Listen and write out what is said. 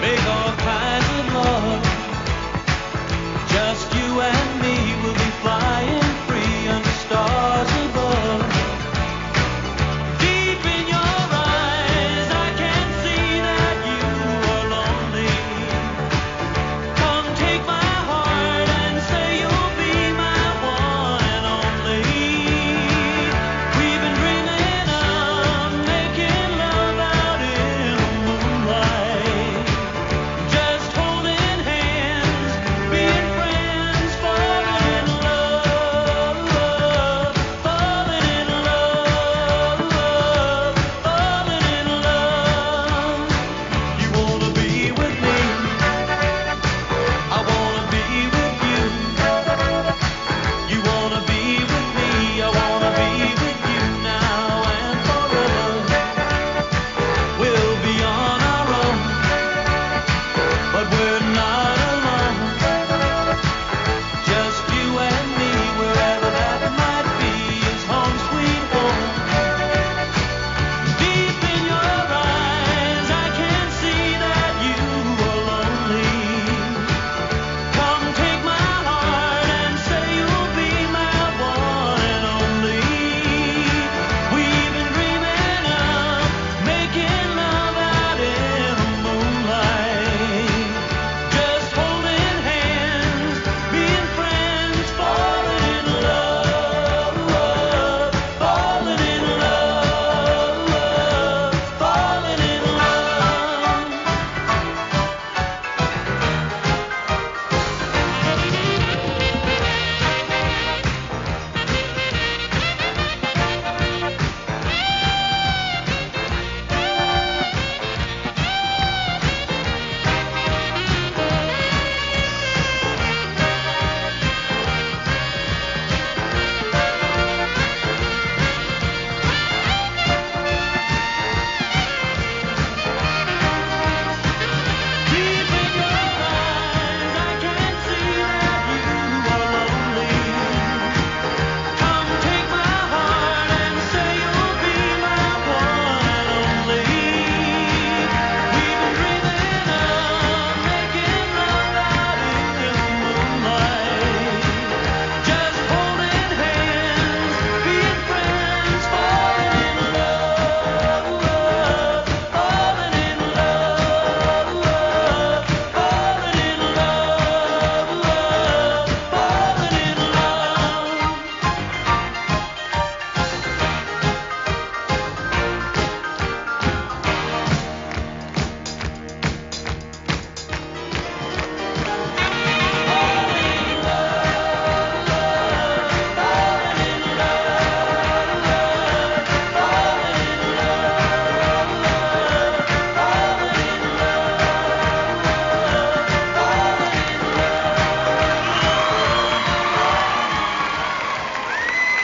make all kinds of love. Just you and